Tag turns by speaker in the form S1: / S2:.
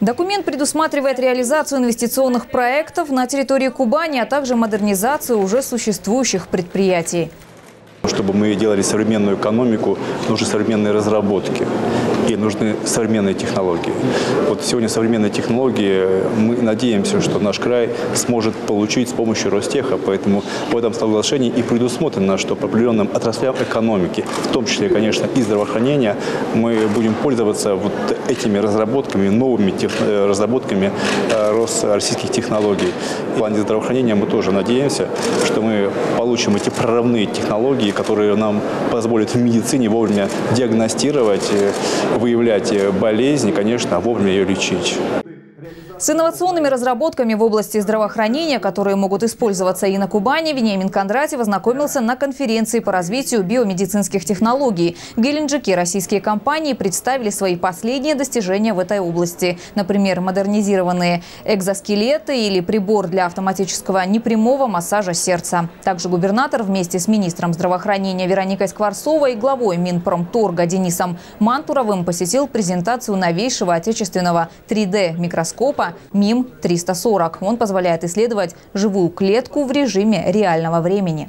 S1: Документ предусматривает реализацию инвестиционных проектов на территории Кубани, а также модернизацию уже существующих предприятий.
S2: Чтобы мы делали современную экономику, нужны современные разработки и нужны современные технологии. Вот сегодня современные технологии, мы надеемся, что наш край сможет получить с помощью Ростеха, поэтому в этом соглашении и предусмотрено, что по определенным отраслям экономики, в том числе, конечно, и здравоохранения, мы будем пользоваться вот этими разработками, новыми тех, э, разработками э, российских технологий. В плане здравоохранения мы тоже надеемся, что мы получим эти прорывные технологии, которые нам позволят в медицине вовремя диагностировать, выявлять э, болезнь и, конечно, вовремя ее лечить.
S1: С инновационными разработками в области здравоохранения, которые могут использоваться и на Кубани, Вениамин Кондратьев ознакомился на конференции по развитию биомедицинских технологий. В Геленджике российские компании представили свои последние достижения в этой области. Например, модернизированные экзоскелеты или прибор для автоматического непрямого массажа сердца. Также губернатор вместе с министром здравоохранения Вероникой Скворцовой и главой Минпромторга Денисом Мантуровым посетил презентацию новейшего отечественного 3D-микроскопа МИМ-340. Он позволяет исследовать живую клетку в режиме реального времени.